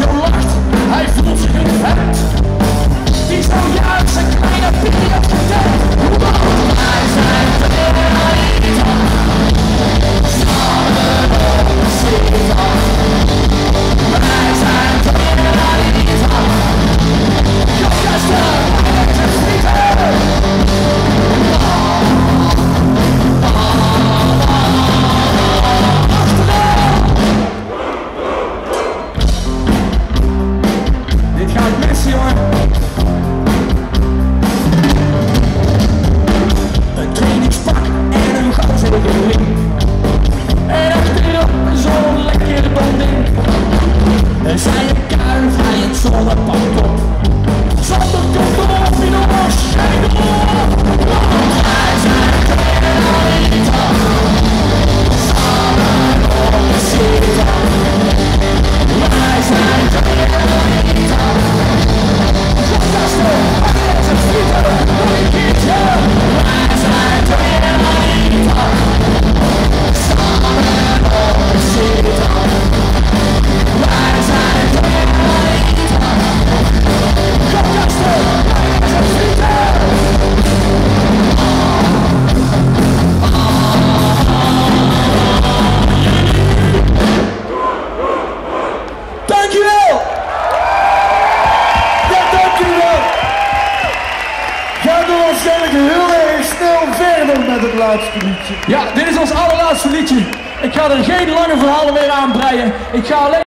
your life. soul about waarschijnlijk heel erg snel verder met het laatste liedje. Ja, dit is ons allerlaatste liedje. Ik ga er geen lange verhalen meer aan breien. Ik ga alleen...